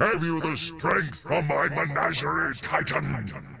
Have you the strength from my menagerie, Titan?